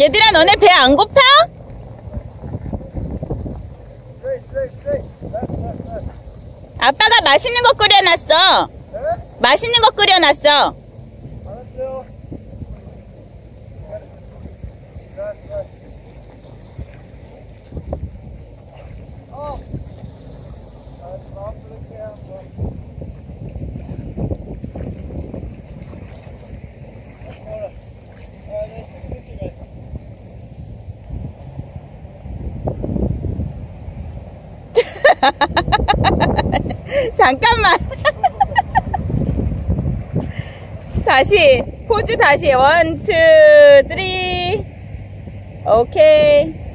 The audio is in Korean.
얘들아 너네 배 안 고파? 아빠가 맛있는 거 끓여놨어. 맛있는 거 끓여놨어. 잠깐만. 다시 포즈 다시 원, 투, 쓰리. 오케이.